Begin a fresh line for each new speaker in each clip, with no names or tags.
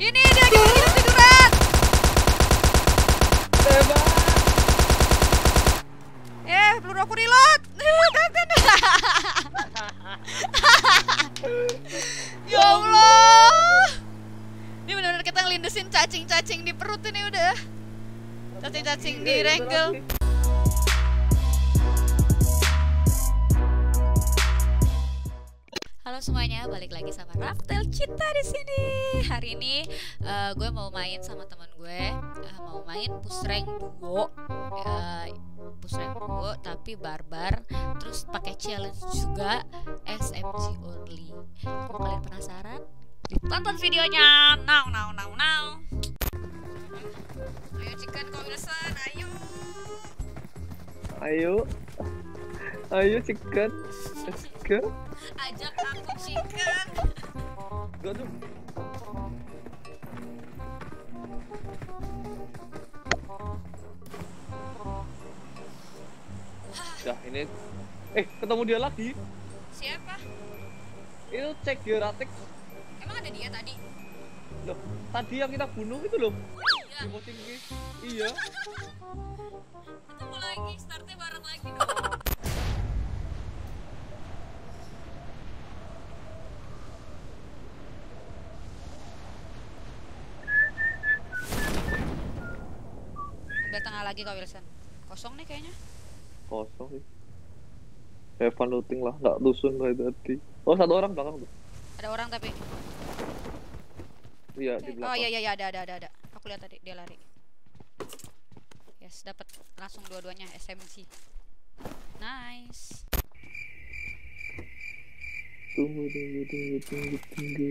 Ini dia lagi tiduran.
Tembak.
Eh, peluru aku reload. Ya Allah. Ini benar-benar kita ngelindesin cacing-cacing di perut ini udah. Cacing-cacing di
Iya,
Halo semuanya, balik lagi sama Raftel Cinta di sini. Hari ini eh, gue mau main sama teman gue, eh, mau main push rank duo, push rank duo tapi barbar, terus pakai challenge juga SMG only. Kalau kalian penasaran, tonton videonya now now now now. Ayo chicken Wilson, ayo.
Ayo. Ayo chicken. Go.
Ajak aku chicken.
Gua tuh. Ya ini Eh ketemu dia lagi
Siapa?
Itu cek Geratik
Emang ada dia tadi?
Loh tadi yang kita bunuh itu loh
Iya.
Di. Iya
Ketemu lagi, startnya bareng lagi dong. Lagi kak Wilson. Kosong nih kayaknya.
Kosong sih Evan looting lah Nggak dusun kayak tadi Oh satu orang belakang tuh
Ada orang tapi.
Iya di
Oh
belakang
iya iya iya, ada ada ada ada. Aku lihat tadi dia lari. Yes, dapat langsung dua-duanya SMG. Nice.
Tunggu tunggu tunggu tunggu tunggu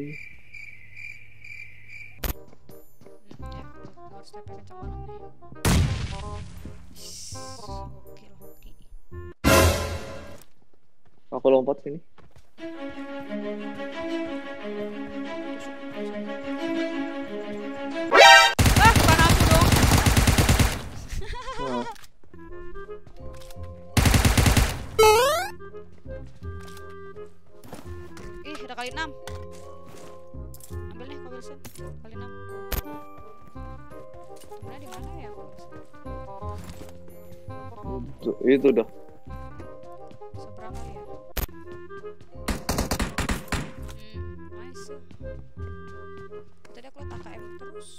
power step-nya kencang banget nih. Shhh, Gokil hoki.
Aku lompat sini
Ah, bukan aku dong.
Nah
Ih, udah kali 6. Ambil nih Wilson. Kali 6. Mana ya?
Itu, itu dah
Seberang kali ya? Hmm, nice. Tadi aku liat AKM terus.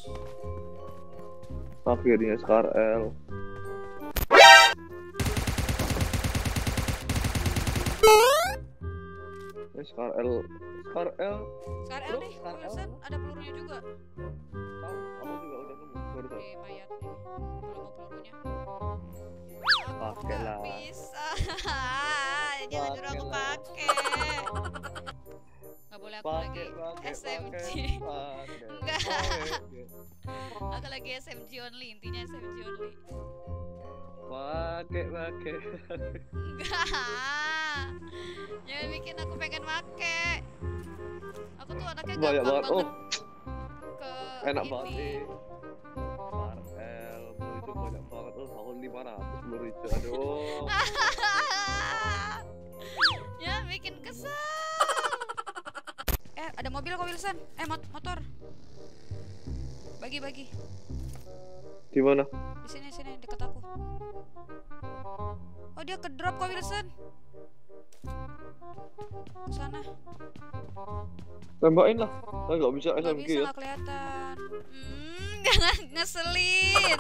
Akhirnya Scar L Eh, Scar L Scar L
Sekarang
Bro,
nih,
sekarang
Wilson ada pelurunya juga. Mayat. Aku
Pakai
nggak
lah.
bisa. Jangan
Pakai
nyuruh aku pakai. Nggak boleh aku lagi
pakai pakai
SMG.
pakai pakai
Enggak.
pakai
Aku lagi SMG only, intinya SMG only.
pakai pakai
Enggak. Jangan bikin aku pengen make. Aku tuh anaknya gampang
banget oh
ke
enak
ini.
banget itu banyak banget oh aku 500 blue itu aduh
ya bikin kesel. Eh, ada mobil kok Wilson. Eh, mot- motor. Bagi bagi.
di mana
Di sini sini dekat aku. Oh, dia ke drop kok Wilson. Ke sana.
tembakin lah saya nggak bisa
Gak
SMG
bisa
ya
nggak kelihatan. Hmm, jangan ngeselin.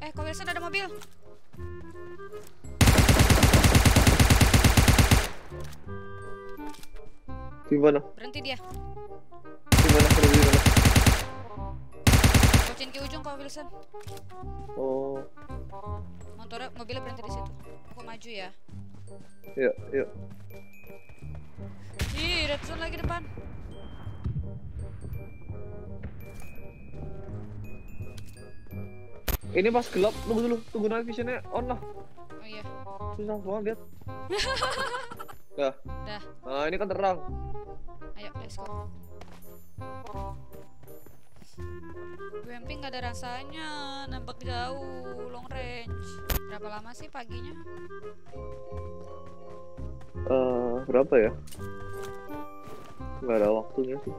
Eh, kok Wilson ada mobil?
di mana
Berhenti dia.
di mana Terus di mana
Kocin ke ujung kok Wilson.
oh
Motornya mobilnya berhenti di situ. Aku maju ya.
ya ya
Ih, red zone lagi depan.
Ini pas gelap tunggu dulu tunggu night visionnya on lah
Oh iya.
susah banget lihat dah
Dah.
nah ini kan terang
Ayo, let's go. UMP nggak ada rasanya, nembak jauh, long range. Berapa lama sih paginya?
eh berapa ya nggak ada waktunya sih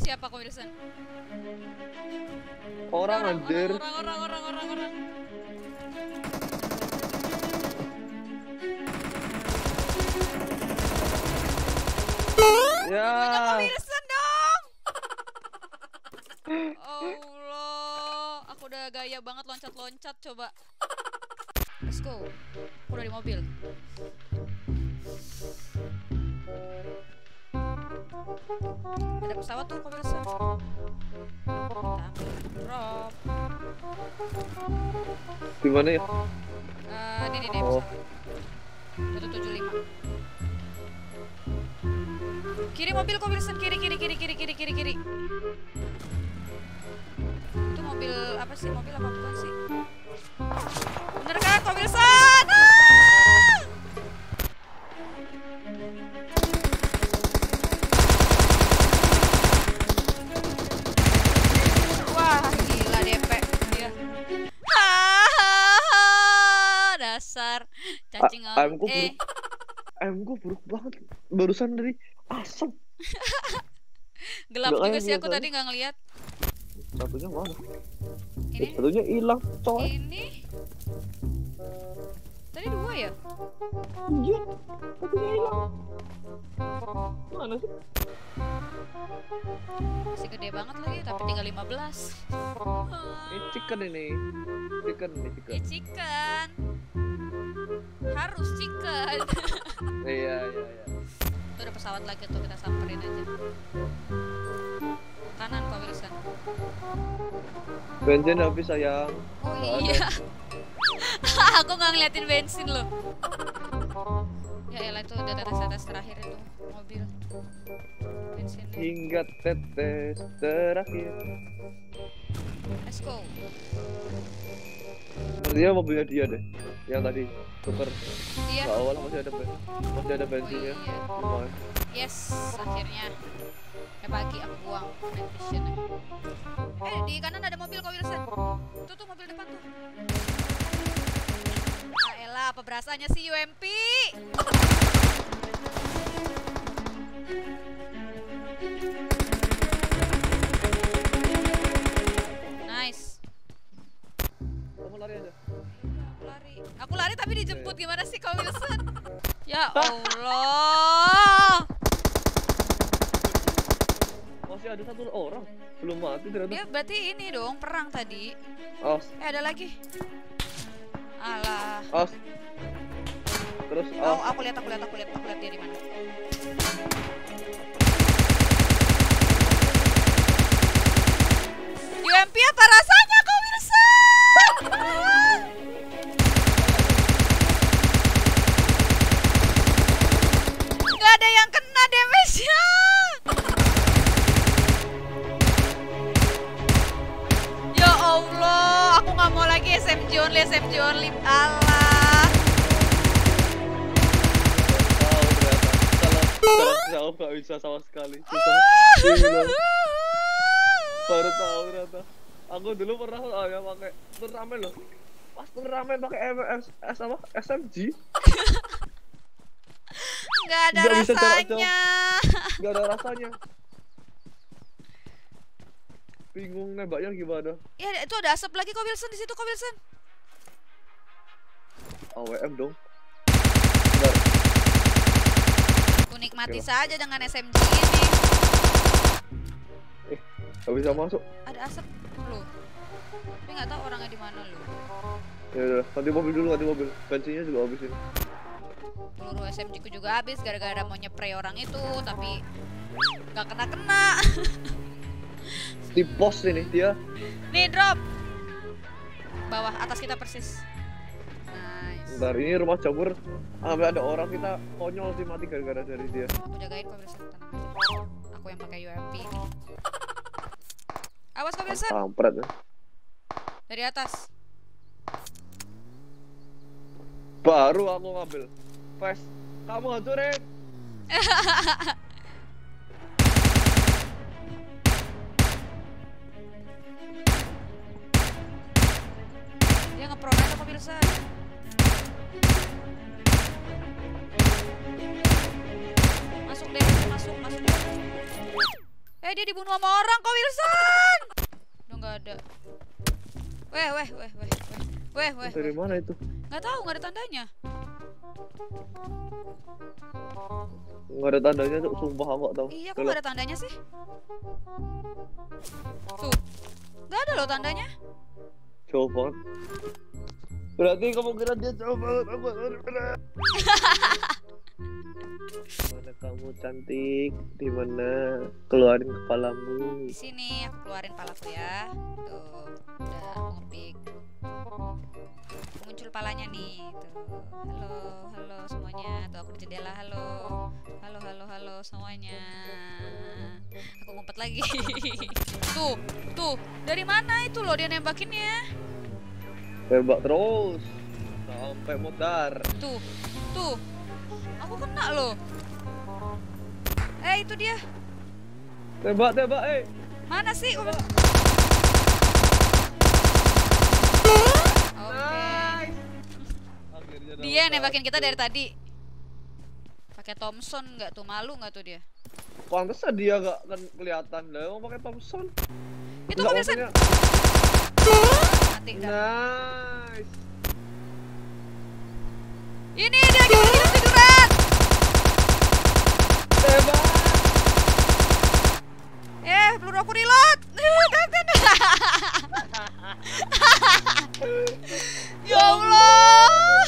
siapa kok Wilson?
Orang
Orang,
anjir.
Orang, orang, orang, orang, orang.
Ya.
Wilson dong? Allah, aku udah gaya banget loncat-loncat coba. Let's go. Aku udah di mobil. Ada pesawat tuh. Kita ambil drop.
Di mana ya?
Eh, ini nih
Oh.
pesawat. 175. Kiri mobil kok Wilson, kiri kiri kiri kiri kiri kiri kiri. Itu mobil apa sih? Mobil apa bukan sih? Bener kan kok? Ah! Cacing
A- ayamku
eh
buruk. Ayam gua buruk banget. Barusan dari asap.
gelap
nggak
juga sih aku
biasanya.
tadi nggak ngeliat
Satunya mana?
ini
Eh, satunya hilang, coy.
ini tadi dua ya
Iya. Satunya hilang. Mana sih?
masih gede banget lagi tapi tinggal 15
Ini chicken ini. Chicken ini chicken.
Ya chicken harus chicken
Iya, iya, iya.
Tuh ada pesawat lagi tuh kita samperin aja. Kanan kok Wilson?
Bensin habis sayang.
oh iya. aku nggak ngeliatin bensin loh. Ya elah itu udah tetes tetes terakhir itu mobil. Bensinnya
Hingga tetes terakhir.
let's go
Sepertinya mobilnya dia deh. Yang tadi tuker.
iya
Ke awal masih ada masih ada bensinnya.
Oh, iya. Yes akhirnya ya pagi aku buang night vision eh di kanan ada mobil kok Wilson tuh tuh mobil depan tuh ah elah apa berasanya sih UMP tapi dijemput gimana sih kau Wilson ya Allah
Masih ada satu orang. Belum mati ternyata.
dia berarti ini dong perang tadi
As,
eh ada lagi alah
as. Terus
Oh,
as.
aku lihat, aku lihat, aku lihat, aku lihat dia di mana.
Salah jawab gak bisa sama sekali. Baru tahu ternyata. Aku dulu pernah oh, ya pakai turnamen loh. Pas turnamen pakai MS apa? SMG.
Nggak ada
jarak
rasanya.
Gak ada rasanya. Bingung nembaknya gimana?
Ya itu ada asap lagi kok Wilson di situ kok Wilson.
AWM dong. Bentar.
Aku nikmati saja dengan SMG ini.
Gak bisa masuk.
Ada asap loh. Tapi nggak tahu orangnya di mana loh.
Ya udah, ganti mobil dulu, ganti mobil. Bensinnya juga habis ini.
Peluru SMG ku juga habis gara-gara mau nyepray orang itu tapi nggak kena kena.
Di pos ini dia.
Nih drop. Bawah atas kita persis.
Bentar, ini rumah jamur. Sampai ada orang kita konyol sih mati gara-gara dari dia.
Aku jagain Wilson tenang aja. Aku yang pakai UMP ini. Awas Wilson
Kampret ya.
dari atas.
Baru aku ngambil. Fast. Kamu hancurin.
Dia ngepron aja kok Eh dia dibunuh sama orang kok Wilson. Udah nggak ada. Weh weh weh weh weh weh weh.
Dari mana itu?
Nggak tahu nggak ada tandanya.
Nggak ada tandanya tuh, sumpah aku nggak tahu.
Iya kok nggak ada tandanya sih? Tuh. Nggak ada loh tandanya.
Banget. Berarti kemungkinan dia jauh banget. Aku dari mana? Mana kamu cantik? Di mana? Keluarin kepalamu.
Di sini aku keluarin palaku ya. Tuh. Udah aku ngepick. Muncul palanya nih. Tuh. Halo, halo semuanya. Tuh aku di jendela. Halo. Halo, halo, halo semuanya. Aku ngumpet lagi. tuh, tuh. Dari mana itu loh dia nembakinnya?
Tembak terus. Sampai mutar.
Tuh, tuh. Aku kena loh. Eh, itu dia.
Tembak, tembak, eh.
Mana sih?
Akhirnya
Dia nembakin kita dari tadi. Pakai Thompson nggak tuh malu nggak tuh dia?
Pantesan dia gak kan kelihatan lah. Mau pakai Thompson.
Itu
Nggak,
kok
maksudnya-
mati dah.
Nice.
Ini dia kita tiduran.
Tembak.
Eh, peluru aku reload. Ya Allah.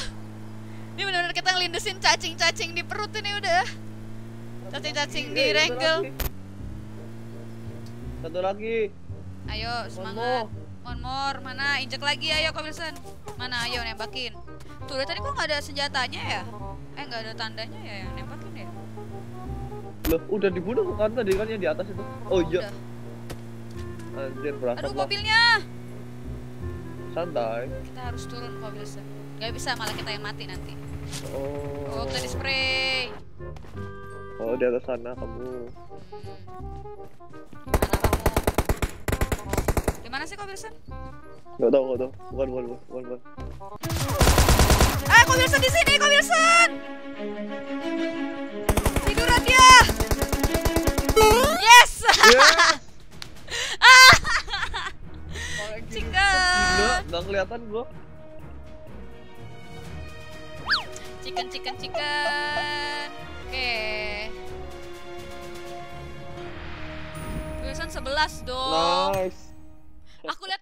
Ini benar-benar kita ngelindesin cacing-cacing di perut ini udah. Cacing-cacing di
Eh, satu lagi.
Ayo semangat. One more, mana? Injek lagi ayo Wilson. Mana? Ayo nembakin. Tuh dari tadi kok nggak ada senjatanya ya? Eh nggak ada tandanya ya yang nembakin ya?
Loh, udah dibunuh kan tadi kan yang di atas itu. Oh iya.
Udah.
Anjir, berasa
Aduh mobilnya.
Santai.
Kita harus turun Kak Wilson. Gak bisa malah kita yang mati nanti.
Oh.
Oh kita di spray.
Oh, di atas sana kamu.
Di mana sih Kak Wilson?
Enggak tahu, enggak tahu. Bukan, bukan, bukan, bukan. bukan.
Eh Kak Wilson di sini Kak Wilson. Tiduran dia. Yes.
Gini.
Chicken.
Enggak kelihatan gua.
Chicken, chicken, chicken. Oke. Wilson 11 dong.
Nice.
Aku lihat dong.